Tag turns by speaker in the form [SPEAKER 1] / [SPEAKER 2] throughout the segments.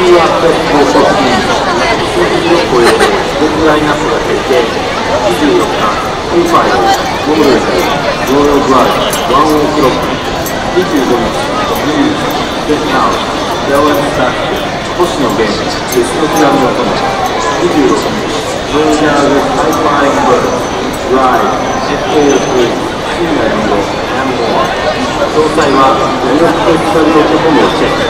[SPEAKER 1] ーアンド暴走期念日を超えて僕がいなすが決定24日今回をモンゴルでヨーロはパワンオークロック25日ニュースベッカー八百屋さん星野源別のピはミッドの26日ロイヤルハイパーエンドルライエッフェルフ深夜4号南郷詳細は400回近くは本をチェック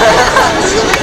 [SPEAKER 2] Obrigado.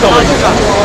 [SPEAKER 2] 走这个。